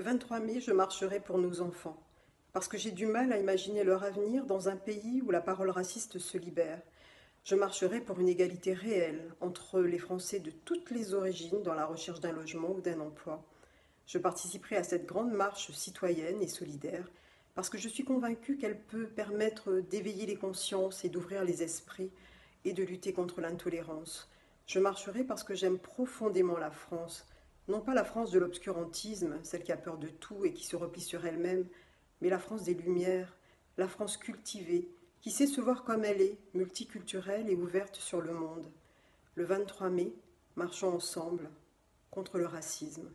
Le 23 mai, je marcherai pour nos enfants, parce que j'ai du mal à imaginer leur avenir dans un pays où la parole raciste se libère. Je marcherai pour une égalité réelle entre les Français de toutes les origines dans la recherche d'un logement ou d'un emploi. Je participerai à cette grande marche citoyenne et solidaire parce que je suis convaincue qu'elle peut permettre d'éveiller les consciences et d'ouvrir les esprits et de lutter contre l'intolérance. Je marcherai parce que j'aime profondément la France, non pas la France de l'obscurantisme, celle qui a peur de tout et qui se replie sur elle-même, mais la France des Lumières, la France cultivée, qui sait se voir comme elle est, multiculturelle et ouverte sur le monde. Le 23 mai, marchons ensemble contre le racisme.